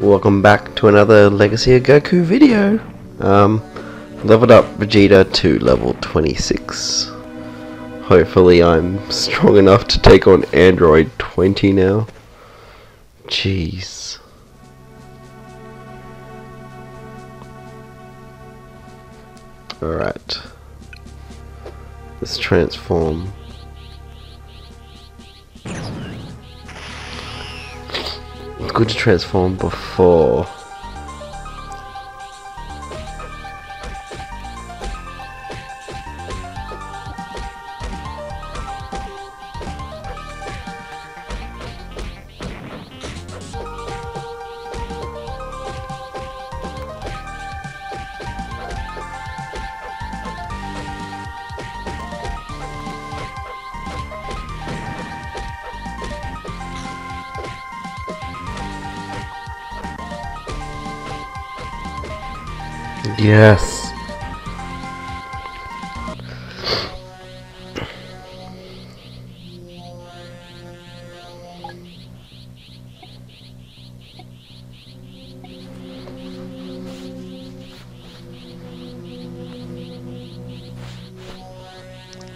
Welcome back to another Legacy of Goku video. Um, leveled up Vegeta to level 26. Hopefully I'm strong enough to take on Android 20 now. Jeez. Alright. Let's transform. Good to transform before. Yes.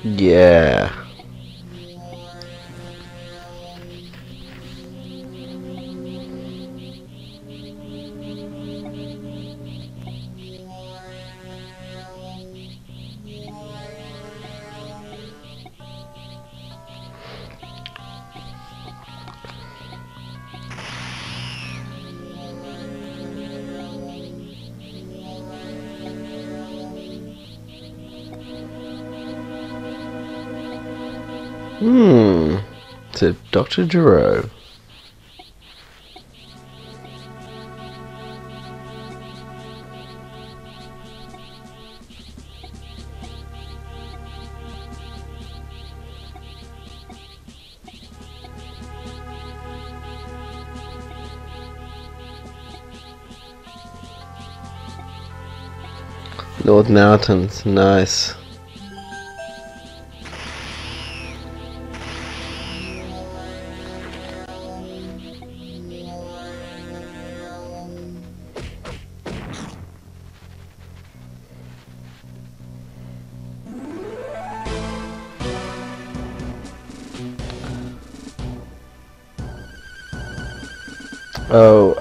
Yeah. Hmm. To Dr. Gero. North Mountains, nice.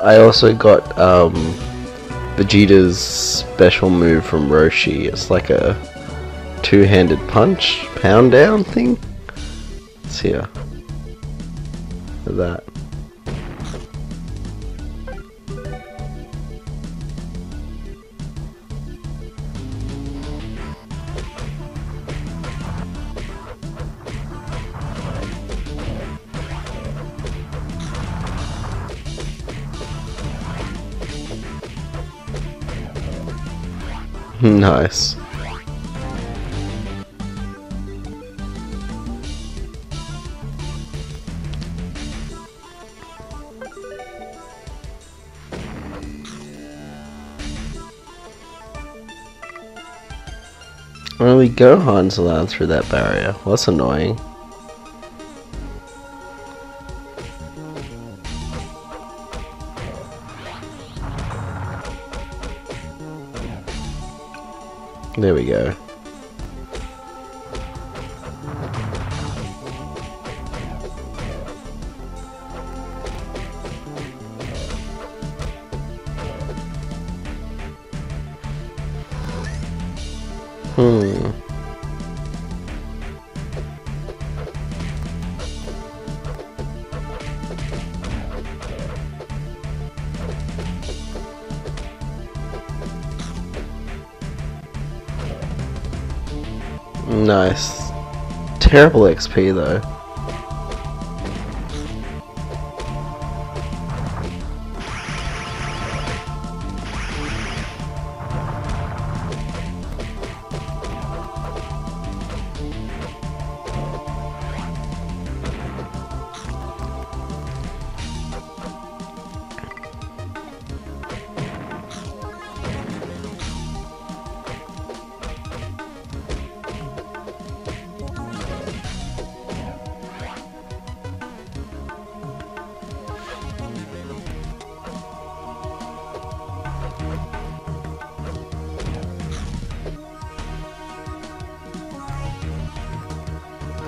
I also got um, Vegeta's special move from Roshi. It's like a two-handed punch, pound down thing. It's here. That. Nice. Only Gohan's allowed through that barrier. Well, that's annoying. There we go. Hmm. Nice. Terrible XP though.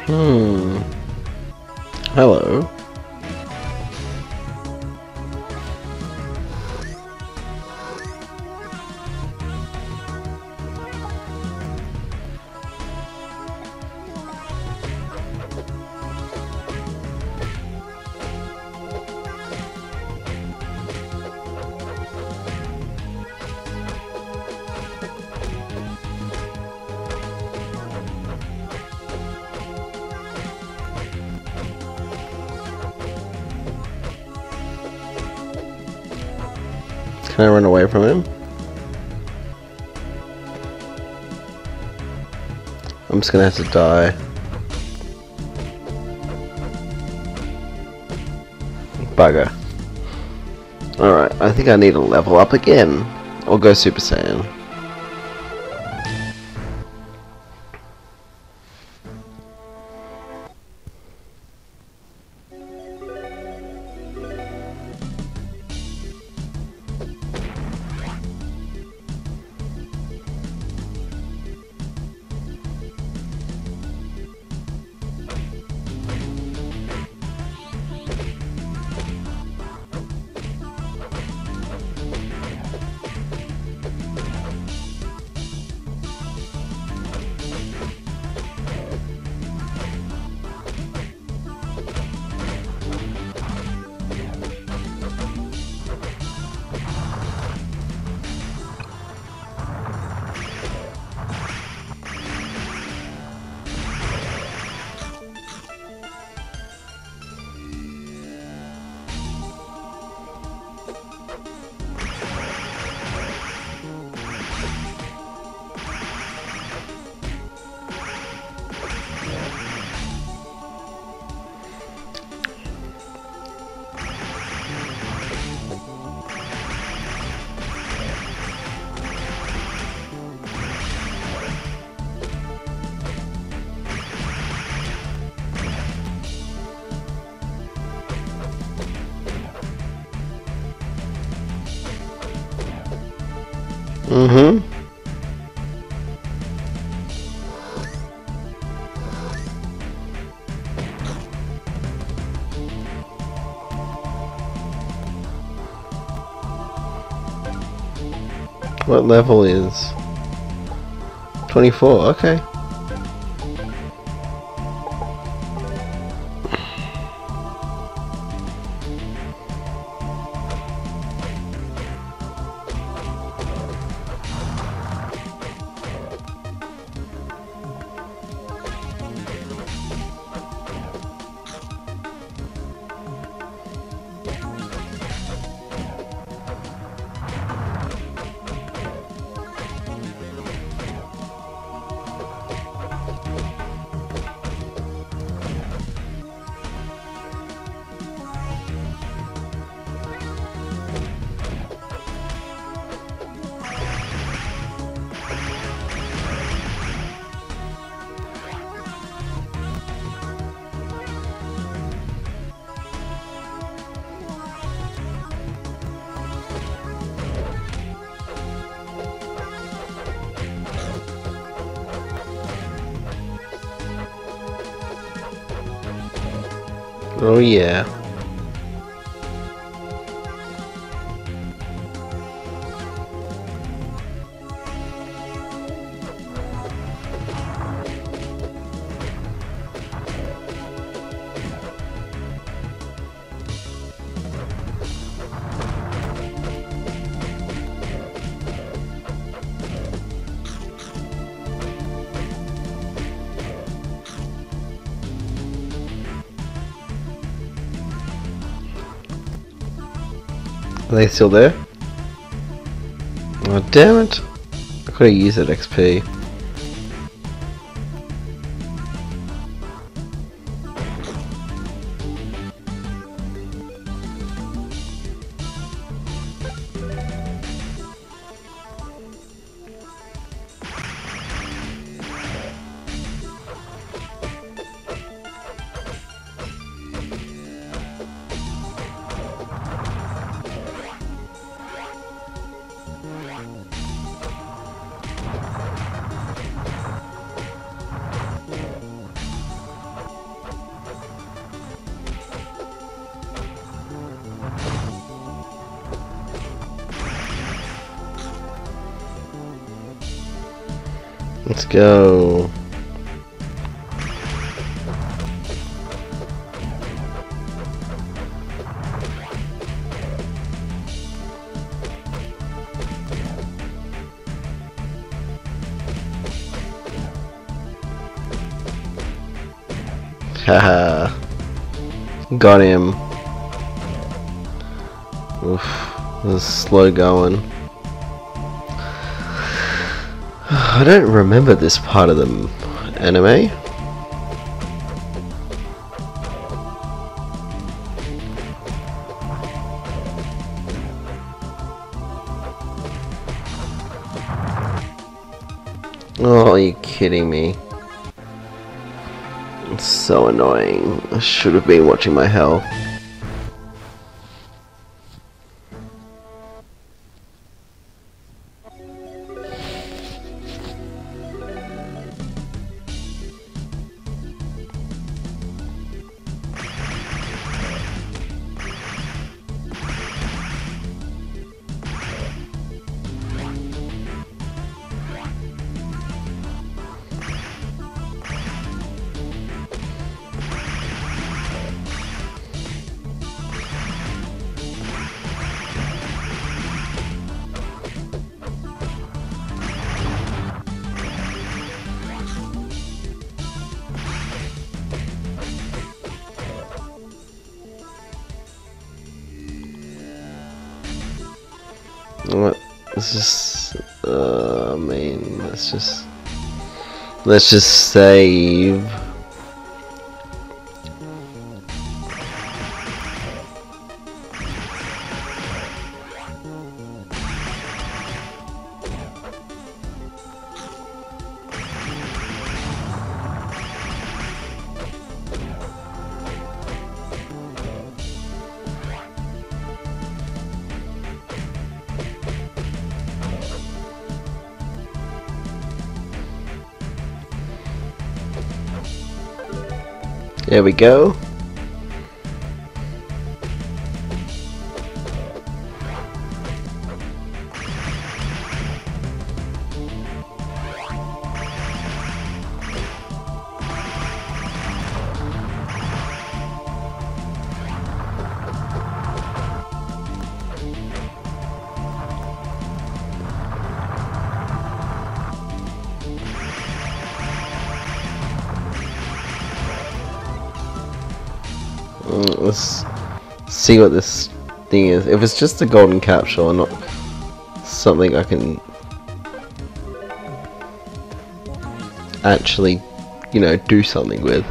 Hmm. Hello. Can I run away from him? I'm just gonna have to die. Bugger. Alright, I think I need to level up again. Or go Super Saiyan. Mm-hmm. What level is? 24, okay. Oh yeah. Are they still there? Oh damn it! I could have used that XP. Let's go. Haha. Got him. Oof. This is slow going. I don't remember this part of the anime. Oh, are you kidding me? It's so annoying. I should have been watching my health. What? This is. Uh, I mean, let's just. Let's just save. There we go. Let's see what this thing is. If it's just a golden capsule and not something I can actually, you know, do something with.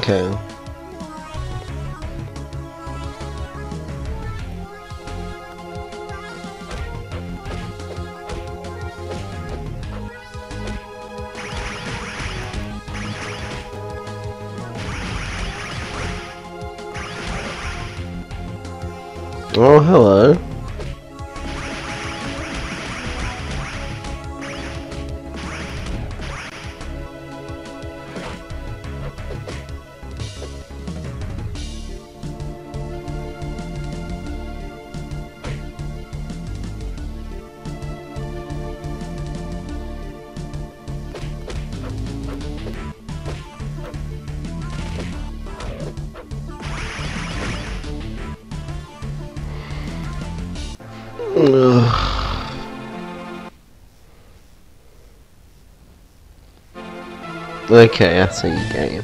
Okay. Oh, hello. Okay, I see game.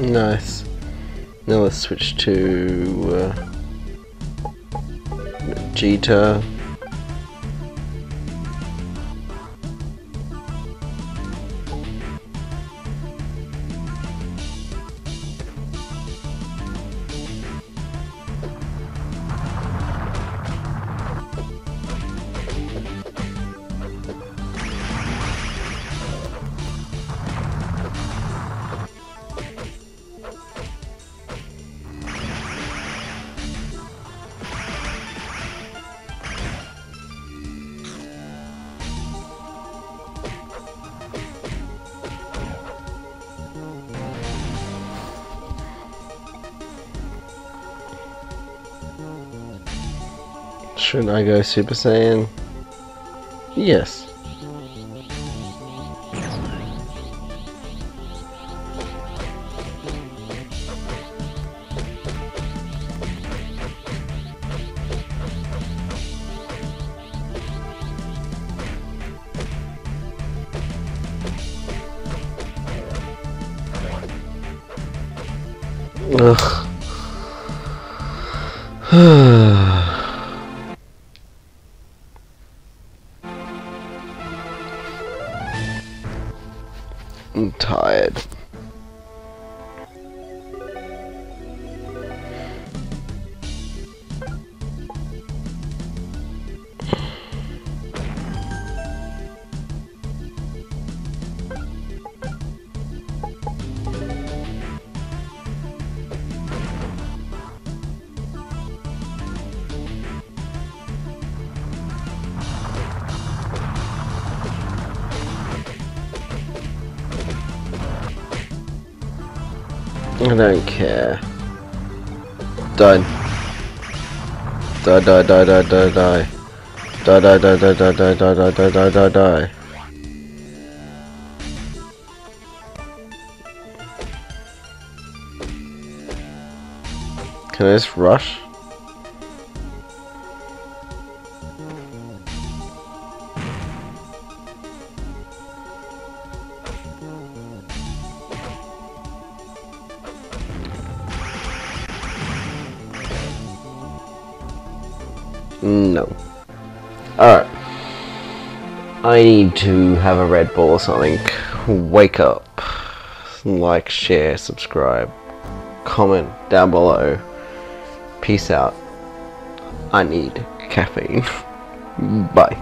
Nice. Now let's switch to uh, Vegeta. Should I go Super Saiyan? Yes. Ugh. I don't care. Die. Die, die, die, die, die, die. Die, die, die, die, die, die, die, die, die, die, die, die. Can I just rush? No. Alright. I need to have a Red Bull or something. Wake up. Like, share, subscribe. Comment down below. Peace out. I need caffeine. Bye.